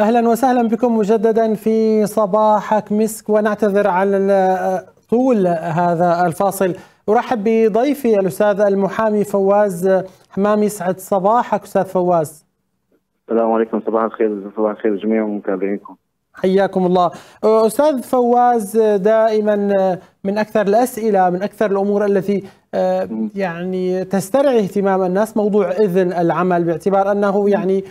أهلا وسهلا بكم مجددا في صباحك مسك ونعتذر على طول هذا الفاصل. أرحب بضيفي الأستاذ المحامي فواز حمامي يسعد صباحك أستاذ فواز. السلام عليكم صباح الخير صباح الخير جميع متابعينكم. حياكم الله. أستاذ فواز دائما من أكثر الأسئلة من أكثر الأمور التي يعني تسترعي اهتمام الناس موضوع إذن العمل باعتبار أنه يعني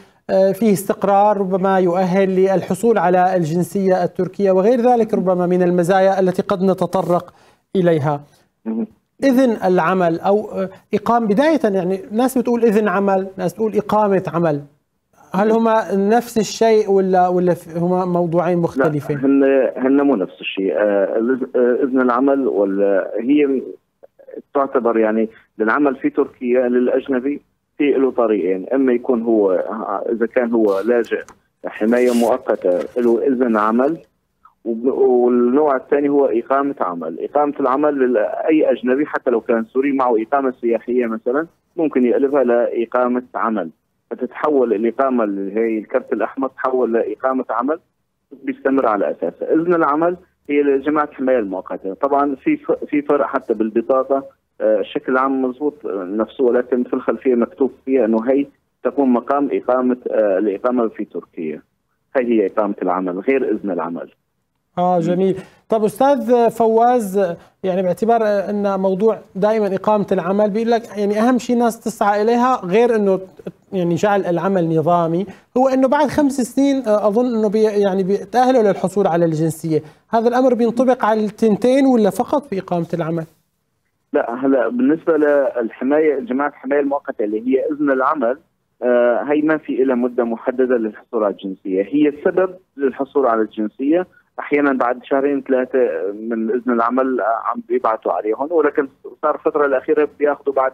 فيه استقرار ربما يؤهل للحصول على الجنسية التركية وغير ذلك ربما من المزايا التي قد نتطرق إليها. إذن العمل أو اقامه بداية يعني ناس بتقول إذن عمل، ناس بتقول إقامة عمل. هل هما نفس الشيء ولا ولا هما موضوعين مختلفين؟ لا هن هن مو نفس الشيء، إذن العمل ولا هي تعتبر يعني للعمل في تركيا للأجنبي في له طريقين، إما يكون هو إذا كان هو لاجئ حماية مؤقتة له إذن عمل والنوع الثاني هو إقامة عمل. إقامة العمل لأي أجنبي حتى لو كان سوري معه إقامة سياحية مثلا ممكن يقلبها لإقامة عمل. فتتحول الإقامة اللي هي الكرت الأحمر تحول لإقامة عمل بيستمر على أساسها. إذن العمل هي لجماعة الحماية المؤقتة. طبعا في في فرق حتى بالبطاقة. الشكل العام مضبوط نفسه ولكن في الخلفية مكتوب فيها أنه هي تقوم مقام إقامة الإقامة في تركيا. هي هي إقامة العمل غير إذن العمل. آه جميل. طب أستاذ فواز يعني باعتبار إن موضوع دائما إقامة العمل بيقول لك يعني أهم شيء الناس تسعى إليها غير إنه يعني جعل العمل نظامي هو إنه بعد خمس سنين أظن إنه بي يعني بيتأهلوا للحصول على الجنسية، هذا الأمر بينطبق على التنتين ولا فقط في إقامة العمل؟ لا هلا بالنسبة للحماية جماعة الحماية المؤقتة اللي هي إذن العمل آه هي ما في لها مدة محددة للحصول على الجنسية، هي السبب للحصول على الجنسية أحيانا بعد شهرين ثلاثة من إذن العمل عم بيبعثوا عليهم ولكن صار الفترة الأخيرة بياخذوا بعد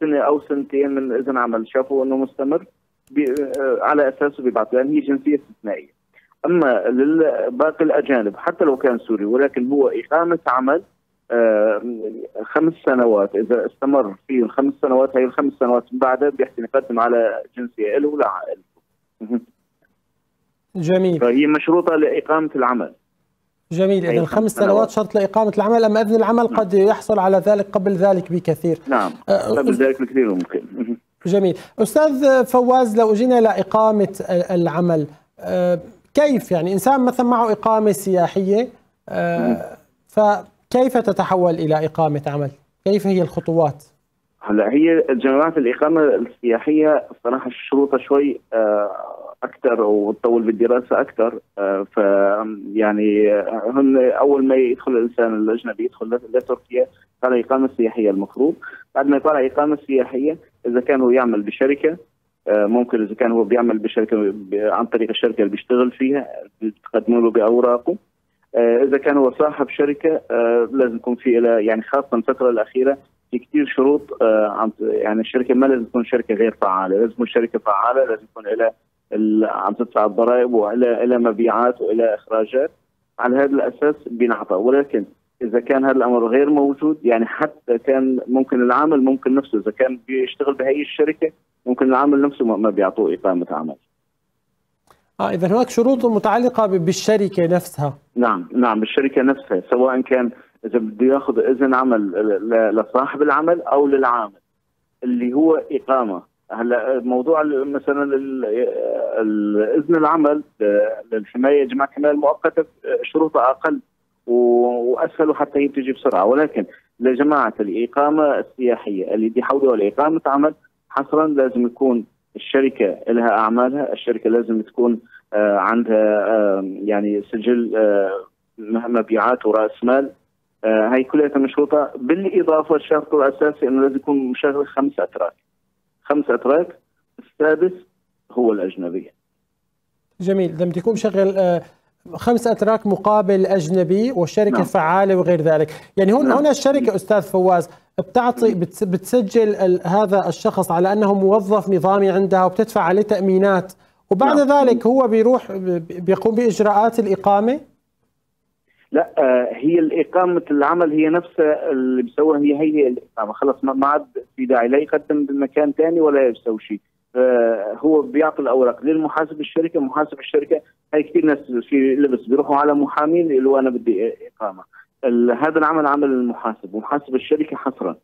سنة أو سنتين من إذن عمل شافوا إنه مستمر على اساسه بيبعثوا لأن هي جنسية استثنائية. أما لباقي الأجانب حتى لو كان سوري ولكن هو إقامة عمل خمس سنوات. إذا استمر في الخمس سنوات هي الخمس سنوات من بعدها بيحسن يقدم على جنسية له ولعائلته. جميل. فهي مشروطة لإقامة العمل. جميل. إذا خمس سنوات شرط لإقامة العمل أما إذن العمل قد يحصل على ذلك قبل ذلك بكثير. نعم. قبل ذلك بكثير ممكن. جميل. أستاذ فواز لو اجينا لاقامه العمل كيف يعني؟ إنسان مثلا معه إقامة سياحية فكيف تتحول إلى إقامة عمل؟ كيف هي الخطوات؟ هلا هي جماعات الإقامة السياحية صراحة شروطها شوي أكثر وتطول بالدراسة أكثر ف يعني هن أول ما يدخل الإنسان الأجنبي يدخل لتركيا طالع اقامه سياحيه المفروض. بعد ما يطلع اقامه سياحيه إذا كان هو يعمل بشركة ممكن إذا كان هو بيعمل بشركة عن طريق الشركة اللي بيشتغل فيها بتقدموا له بأوراقه. إذا كان هو صاحب شركة لازم يكون في يعني خاصة الفترة الأخيرة في كثير شروط يعني الشركة ما لازم تكون شركة غير فعالة لازم تكون شركة عالة لازم يكون لها عم تدفع الضرائب والى إلى مبيعات وإلى إخراجات على هذا الأساس بينعطى ولكن إذا كان هذا الأمر غير موجود يعني حتى كان ممكن العامل ممكن نفسه إذا كان بيشتغل بهي الشركة ممكن العامل نفسه ما بيعطوه إقامة عمل. آه اذا هناك شروط متعلقة بالشركة نفسها. نعم نعم بالشركة نفسها سواء كان إذا بده ياخذ إذن عمل لصاحب العمل أو للعامل اللي هو إقامة هلأ موضوع مثلا إذن العمل للحماية جماعة الحماية المؤقتة شروطها أقل وأسهل حتى هي بتجي بسرعة ولكن لجماعة الإقامة السياحية اللي بيحولوها لإقامة عمل حصرا لازم يكون الشركة لها أعمالها، الشركة لازم تكون عندها يعني سجل مبيعات ورأس مال هي كلها مشروطه بالإضافة الشرط الأساسي إنه لازم يكون مشغل خمس أتراك. خمس أتراك السادس هو الأجنبي جميل بدي يكون مشغل خمس أتراك مقابل أجنبي والشركة نعم. فعالة وغير ذلك يعني هون نعم. هنا الشركة أستاذ فواز بتعطي بتسجل هذا الشخص على أنه موظف نظامي عندها وبتدفع عليه تأمينات. وبعد نعم. ذلك هو بيروح بيقوم بإجراءات الإقامة؟ لا هي الإقامة العمل هي نفسها اللي بيسويها هي هي الإقامة. خلص ما عاد في داعي لا يقدم بمكان ثاني ولا يسوي شيء. هو بيعطي الأوراق للمحاسب الشركة محاسب الشركة هي كثير ناس في لبس بيروحوا على محامين اللي أنا بدي إقامة. هذا العمل عمل المحاسب ومحاسب الشركة حصرا.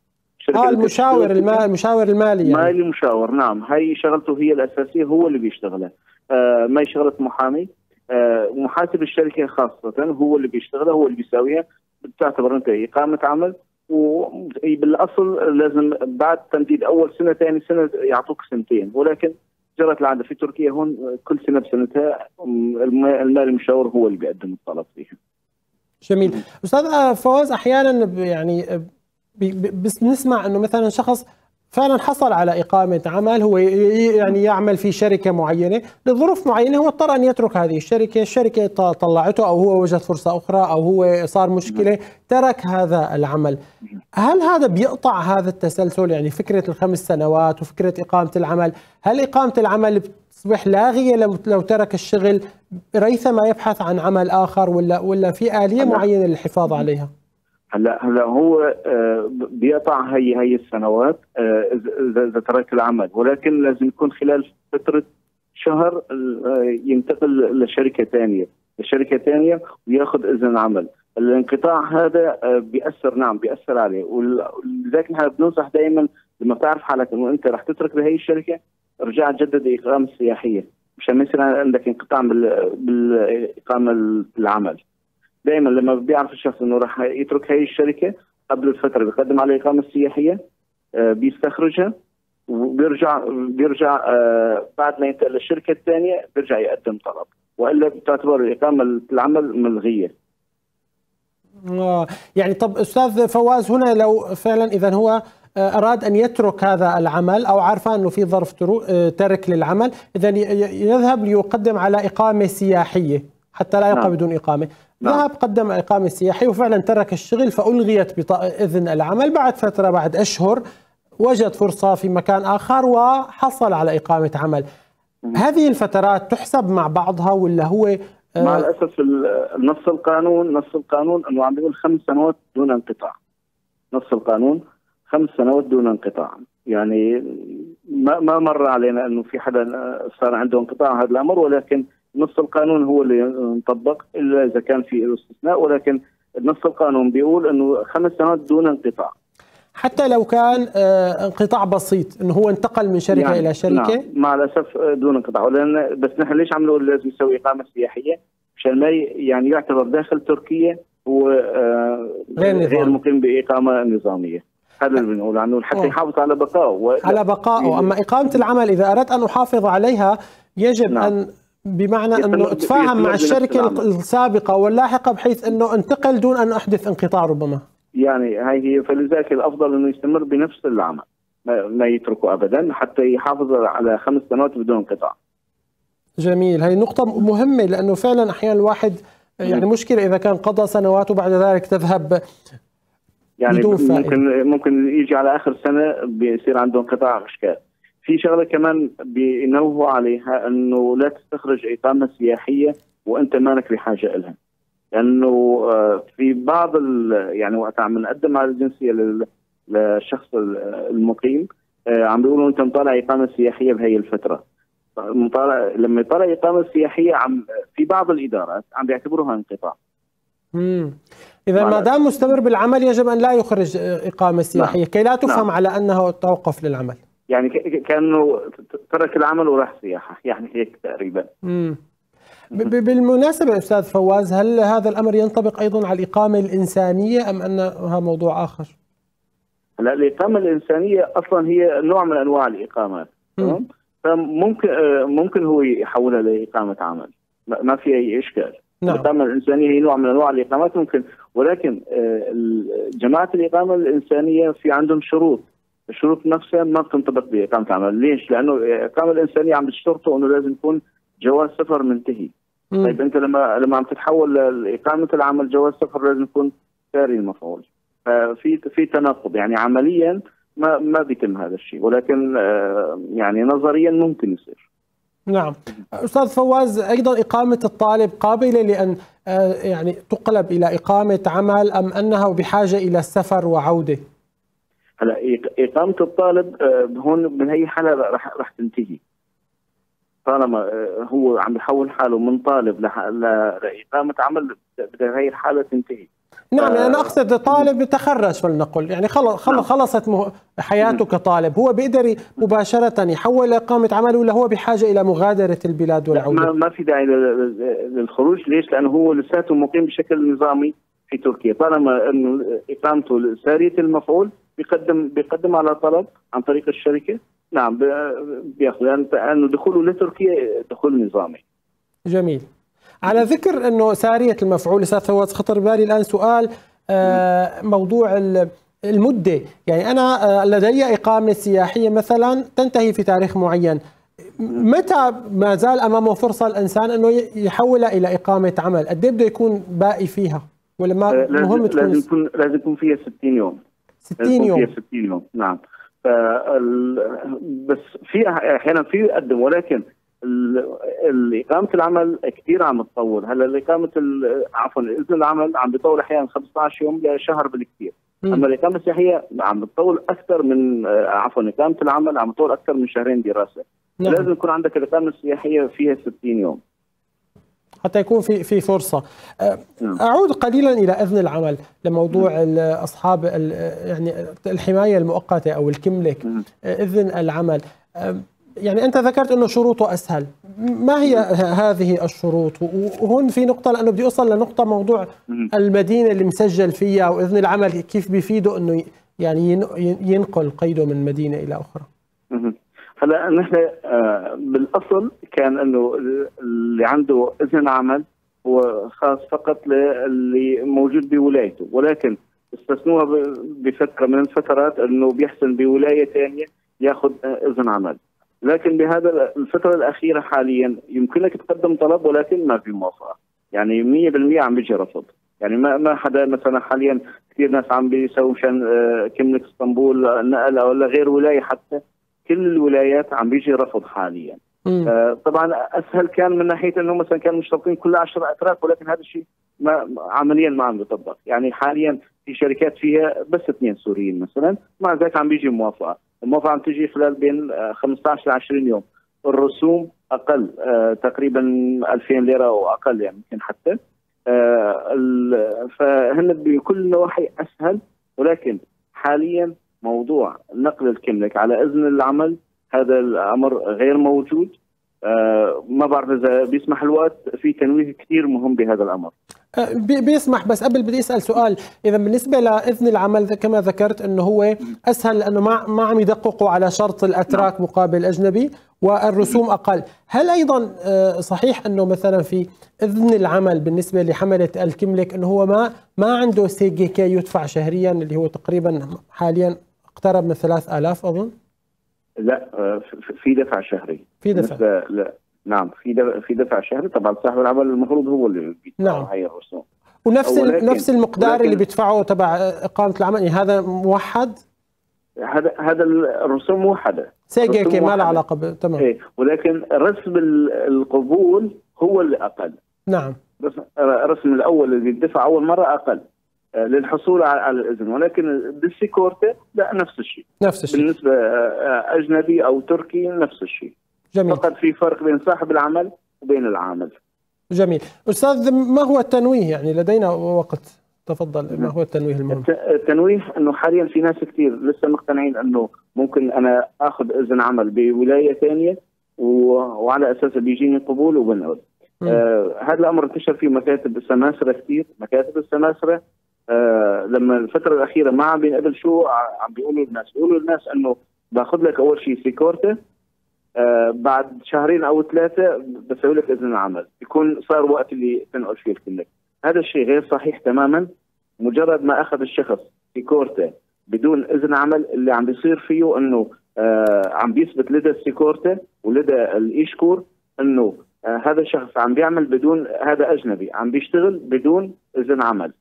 آه المشاور المال المشاور المالي يعني. مالي مشاور نعم. هي شغلته هي الأساسية هو اللي بيشتغلها. آه ما هي شغلة محامي. آه محاسب الشركة خاصة هو اللي بيشتغلها هو اللي بيساويها. بتعتبر أنت إقامة عمل وبالاصل لازم بعد تمديد أول سنة ثاني سنة يعطوك سنتين. ولكن جرت العادة في تركيا هون كل سنة بسنتها المالي المشاور هو اللي بيقدم الطلب فيها. جميل، أستاذ فواز أحيانا يعني بس نسمع إنه مثلا شخص فعلا حصل على إقامة عمل هو يعني يعمل في شركة معينة. لظروف معينة هو اضطر أن يترك هذه الشركة. الشركة طلعته أو هو وجد فرصة أخرى أو هو صار مشكلة ترك هذا العمل. هل هذا بيقطع هذا التسلسل؟ يعني فكرة الخمس سنوات وفكرة إقامة العمل. هل إقامة العمل تصبح لاغية لو ترك الشغل ريثما يبحث عن عمل آخر ولا ولا في آلية معينة للحفاظ عليها؟ هلا هلا هو آه، بيقطع هي هي السنوات آه، اذا ترك العمل. ولكن لازم يكون خلال فترة شهر آه، ينتقل لشركة ثانية. لشركة ثانية وياخذ إذن عمل. الانقطاع هذا بيأثر نعم بيأثر عليه. ولذلك نحن بننصح دائما لما تعرف حالك إنه أنت رح تترك بهي الشركة ارجع جدد اقامه سياحيه مشان ما يصير عندك انقطاع بالاقامه العمل؟ دائما لما بيعرف الشخص إنه راح يترك هي الشركة قبل الفترة بيقدم على الاقامه السياحية آه، بيستخرجها وبيرجع بيرجع آه، بعد ما ينتقل للشركة الثانية بيرجع يقدم طلب. وإلا بتعتبر الاقامه العمل ملغية. آه يعني طب أستاذ فواز هنا لو فعلا اذا هو آه، أراد أن يترك هذا العمل أو عارفه أنه في ظرف ترك للعمل اذا يذهب ليقدم على إقامة سياحية حتى لا يبقى نعم. بدون إقامة. نعم. ذهب قدم إقامة سياحية وفعلا ترك الشغل فألغيت إذن العمل. بعد فترة بعد أشهر وجد فرصة في مكان آخر وحصل على إقامة عمل. هذه الفترات تحسب مع بعضها ولا هو آه، مع الأسف نص القانون نص القانون أنه عم بيقول خمس سنوات دون انقطاع. نص القانون. خمس سنوات دون انقطاع. يعني ما ما مر علينا أنه في حدا صار عنده انقطاع هذا الأمر ولكن نص القانون هو اللي ينطبق إلا إذا كان في استثناء ولكن نص القانون بيقول أنه خمس سنوات دون انقطاع. حتى لو كان آه، انقطاع بسيط إنه هو انتقل من شركة يعني إلى شركة؟ نعم مع الأسف آه، دون انقطاع. لأن بس نحن ليش عم نقول لازم يسوي إقامة سياحية؟ مشان ما يعني يعتبر داخل تركيا هو آه، غير, غير مقيم بإقامة نظامية. هذا اللي بنقول عنه حتى يحافظ على بقائه. على بقائه. أما إقامة العمل إذا اردت أن أحافظ عليها يجب نعم. أن بمعنى أنه أتفاهم مع الشركة السابقة واللاحقة بحيث أنه انتقل دون أن أحدث انقطاع ربما. يعني هاي هي فلذلك الأفضل أنه يستمر بنفس العمل. ما يتركه ابدا حتى يحافظ على خمس سنوات بدون انقطاع. جميل. هي نقطة مهمة لأنه فعلا أحيانا الواحد يعني مشكلة إذا كان قضى سنوات وبعد ذلك تذهب يعني بدون فائدة. ممكن ممكن يجي على آخر سنة بيصير عنده انقطاع مشكلة. في شغلة كمان بينوهوا عليها إنه لا تستخرج إقامة سياحية وأنت مالك بحاجة لها لأنه آه، في بعض يعني وقت عم نقدم على الجنسية للشخص المقيم آه، عم بيقولوا إنت مطالع إقامة سياحية بهي الفترة. مطالع لما يطالع إقامة سياحية عم في بعض الإدارات عم بيعتبروها انقطاع. امم إذا ما دام مستمر بالعمل يجب أن لا يخرج إقامة سياحية نعم. كي لا تفهم نعم. على أنه توقف للعمل يعني كأنه ترك العمل وراح سياحة يعني هيك تقريبا امم بالمناسبة أستاذ فواز هل هذا الأمر ينطبق أيضا على الإقامة الإنسانية أم أنها موضوع آخر؟ لا الإقامة الإنسانية أصلا هي نوع من أنواع الإقامات تمام؟ فممكن ممكن هو يحولها لإقامة عمل ما في أي إشكال نعم. الإقامة الإنسانية هي نوع من أنواع الإقامات ممكن ولكن آه، جماعة الإقامة الإنسانية في عندهم شروط الشروط نفسها ما بتنطبق بإقامة العمل، ليش؟ لأنه الإقامة الإنسانية عم بتشترطوا إنه لازم يكون جواز سفر منتهي. مم. طيب أنت لما لما عم تتحول لإقامة العمل جواز سفر لازم يكون ساري المفعول. ففي في تناقض يعني عمليا ما ما بيتم هذا الشيء ولكن آه، يعني نظريا ممكن يصير. نعم. أستاذ فواز أيضا إقامة الطالب قابلة لأن آه، يعني تقلب إلى إقامة عمل أم أنها بحاجة إلى السفر وعودة؟ هلا إقامة الطالب آه، هون من هي الحاله رح رح تنتهي. طالما آه، هو عم يحول حاله من طالب لاقامه عمل بدها هي الحالة تنتهي. نعم أنا أقصد طالب تخرج فلنقل. يعني خلص نعم. خلصت حياته كطالب. هو بيقدر مباشرة يحول لاقامه عمل ولا هو بحاجة إلى مغادرة البلاد والعوده؟ ما في داعي للخروج. ليش؟ لأنه هو لساته مقيم بشكل نظامي في تركيا. طالما انه إقامته سارية المفعول بيقدم بيقدم على طلب عن طريق الشركة. نعم بياخذ. لأنه دخوله لتركيا دخول نظامي. جميل. على ذكر أنه سارية المفعول أستاذ فواز خطر بالي الآن سؤال آه، موضوع المدة. يعني أنا آه، لدي إقامة سياحية مثلا تنتهي في تاريخ معين. متى ما زال أمامه فرصة الإنسان أنه يحولها إلى إقامة عمل؟ قد إيه بده يكون باقي فيها؟ ولا ما مهم تكون؟ لازم يكون لازم يكون فيها 60 يوم. 60 يوم. فيها 60 يوم. نعم. بس في أحيانا في يقدم ولكن إقامة العمل كثير عم تطول. هلأ إقامة عفوا إذن العمل عم بيطول أحيانا 15 يوم لشهر بالكثير أما الإقامة السياحيه عم بتطول أكثر من عفوا إقامة العمل عم بتطول أكثر من شهرين دراسة. نعم. لازم يكون عندك الإقامة السياحيه فيها 60 يوم. حتى يكون في في فرصة. نعم. أعود قليلا إلى إذن العمل لموضوع اصحاب يعني الحماية المؤقتة أو الكملك إذن العمل. يعني أنت ذكرت إنه شروطه أسهل. ما هي هذه الشروط؟ وهون في نقطة لأنه بدي أوصل لنقطة موضوع المدينة اللي مسجل فيها واذن العمل كيف بيفيده إنه يعني ينقل قيده من مدينة إلى أخرى. هلأ نحن آه، بالأصل كان إنه اللي عنده إذن عمل هو خاص فقط للي موجود بولايته ولكن استثنوها بفترة من الفترات إنه بيحسن بولاية ثانية ياخذ إذن عمل. لكن بهذا الفترة الأخيرة حاليا يمكنك تقدم طلب ولكن ما في موافقة. يعني 100% عم بيجي رفض. يعني ما ما حدا مثلا حاليا كثير ناس عم بيسووا مشان آه، كملك إسطنبول نقله ولا غير ولاية حتى. كل الولايات عم بيجي رفض حاليا. آه طبعا أسهل كان من ناحية إنه مثلا كانوا مشترطين كل 10 أتراك ولكن هذا الشيء ما عمليا ما عم يطبق. يعني حاليا في شركات فيها بس اثنين سوريين مثلا. مع ذلك عم بيجي موافقة. الموافقه عم تجي خلال بين 15 ل 20 يوم. الرسوم أقل آه تقريبا 2000 ليرة أو أقل يعني يمكن حتى. آه فهن بكل النواحي أسهل ولكن حاليا موضوع نقل الكملك على إذن العمل هذا الأمر غير موجود. آه ما بعرف إذا بيسمح الوقت في تنويه كثير مهم بهذا الأمر. آه، بيسمح بس قبل بدي أسأل سؤال. إذا بالنسبة لإذن العمل كما ذكرت إنه هو أسهل لأنه ما ما عم يدققوا على شرط الأتراك نعم. مقابل أجنبي والرسوم أقل. هل أيضا آه، صحيح إنه مثلا في إذن العمل بالنسبة لحملة الكملك إنه هو ما ما عنده SGK يدفع شهريا اللي هو تقريبا حاليا اقترب من 3000 أظن؟ لا آه، في دفع شهري. في دفع. لا نعم في دفع في دفع شهري. طبعا صاحب العمل المفروض هو اللي بيدفع نعم. هي الرسوم. ونفس نفس المقدار اللي بيدفعه تبع إقامة العمل. يعني هذا موحد؟ هذا هذا الرسوم موحدة. SGK ما له علاقة تمام. إيه ولكن رسم القبول هو اللي أقل. نعم. رسم الأول اللي بيدفع أول مرة أقل آه، للحصول على الإذن. ولكن بالسيكورتي لا نفس الشيء. نفس الشيء. بالنسبة آه، أجنبي أو تركي نفس الشيء. جميل. فقط في فرق بين صاحب العمل وبين العامل. جميل. أستاذ ما هو التنويه؟ يعني لدينا وقت. تفضل. ما هو التنويه المهم؟ التنويه إنه حاليا في ناس كثير لسه مقتنعين إنه ممكن أنا آخذ إذن عمل بولاية ثانية وعلى اساسه بيجيني قبول وبنقل. آه هذا الأمر انتشر في مكاتب السماسرة كثير مكاتب السماسرة آه لما الفترة الأخيرة ما عم بينقبل شو عم بيقولوا الناس. بيقولوا الناس إنه باخذ لك أول شيء سيكورته بعد شهرين أو ثلاثة بسوي لك إذن العمل. يكون صار وقت اللي تنقل فيه الكلك هذا الشيء غير صحيح تماما. مجرد ما أخذ الشخص سيكورته بدون إذن عمل اللي عم بيصير فيه إنه آه عم بيثبت لدى السيكورته ولدى الإيشكور إنه آه هذا الشخص عم بيعمل بدون هذا أجنبي. عم بيشتغل بدون إذن عمل.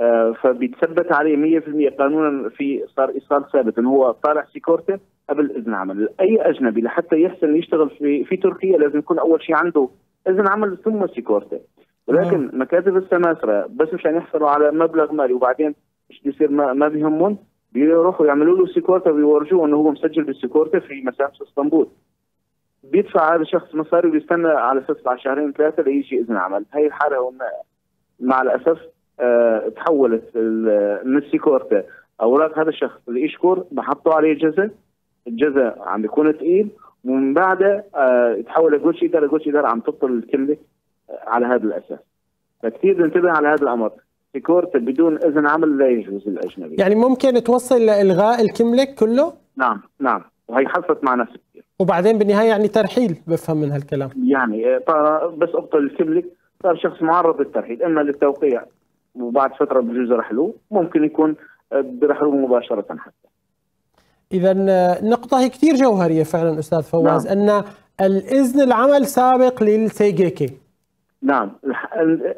آه، فبيتثبت عليه 100% قانونا في صار إيصال ثابت إنه هو طالع سيكورته قبل إذن عمل، أي أجنبي لحتى يحسن يشتغل في في تركيا لازم يكون أول شيء عنده إذن عمل ثم سيكورته، ولكن مكاتب السماسرة بس مشان يحصلوا على مبلغ مالي وبعدين إيش بيصير ما, ما بيهمهم بيروحوا يعملوا له سيكورته ويورجوه إنه هو مسجل بالسيكورته في مسافة إسطنبول. بيدفع هذا الشخص مصاري وبيستنى على أساس بعد شهرين ثلاثة ليجي إذن عمل. هي الحالة مع الأسف أه تحولت من السيكورتا أوراق هذا الشخص اللي يشكر بحطوا عليه جزء الجزء عم بيكون ثقيل ومن بعدها أه يتحول لجوتش اداره جوتش اداره عم تبطل الكله على هذا الأساس. فكثير ننتبه على هذا الأمر. sigorta بدون إذن عمل لا يجوز الاجنبي يعني ممكن توصل لإلغاء الكملك كله؟ نعم نعم. وهي حصلت مع ناس كثير وبعدين بالنهاية يعني ترحيل بفهم من هالكلام. يعني بس أبطل الكملك صار شخص معرض للترحيل. إما للتوقيف وبعد فترة بجوز رحلوه ممكن يكون برحلوه مباشرة حتى. اذا نقطة هي كثير جوهرية فعلا أستاذ فواز نعم. أن الإذن العمل سابق لل SGK. نعم.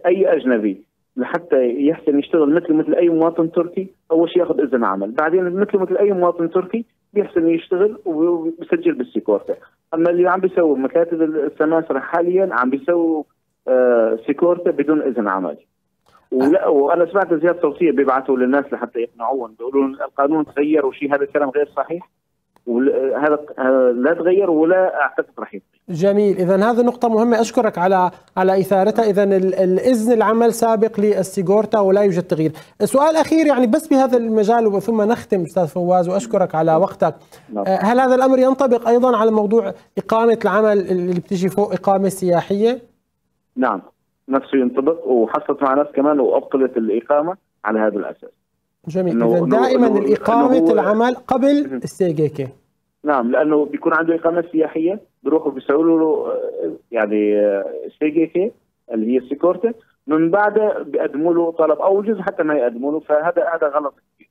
أي أجنبي لحتى يحسن يشتغل مثل مثل أي مواطن تركي أول شيء يأخذ إذن عمل. بعدين مثل مثل أي مواطن تركي بيحسن يشتغل وبيسجل بال sigorta أما اللي عم بيسووا مكاتب السماسرة حاليا عم بيسووا آه sigorta بدون إذن عمل. ولا وأنا سمعت زيادة صوتيه بيبعثوا للناس لحتى يقنعوهم. بيقولوا القانون تغير وشيء. هذا الكلام غير صحيح. وهذا لا تغير ولا أعتقد راح جميل. اذا هذه نقطة مهمة. أشكرك على على إثارتها. اذا الاذن العمل سابق للسيجورتا ولا يوجد تغيير. سؤال أخير يعني بس بهذا المجال وثم نختم أستاذ فواز وأشكرك على وقتك. نعم. هل هذا الأمر ينطبق أيضا على موضوع إقامة العمل اللي بتيجي فوق إقامة سياحية؟ نعم. نفسه ينطبق وحصلت مع ناس كمان وابطلت الإقامة على هذا الأساس. جميل. اذا دائما الإقامة العمل قبل السيجيكي. نعم لأنه بيكون عنده إقامة سياحية بيروحوا بيسووا له يعني سيجيكي اللي هي السيكورتا من بعدها بيقدموا له طلب أو جزء حتى ما يقدموا له فهذا هذا غلط كثير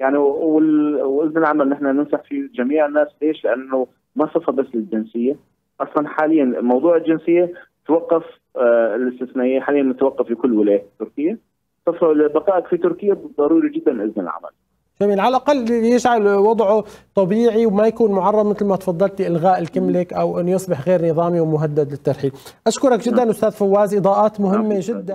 يعني واذن العمل نحن ننصح فيه جميع الناس ليش؟ لأنه ما صفى بس للجنسية. أصلا حاليا موضوع الجنسية توقف آه الاستثنائية حاليا متوقف في كل ولاية تركيا بقائك في تركيا ضروري جدا إذن العمل جميل على الأقل يجعل وضعه طبيعي وما يكون معرض مثل ما تفضلت إلغاء الكملك أو أن يصبح غير نظامي ومهدد للترحيل أشكرك جدا. أستاذ فواز إضاءات مهمة. جدا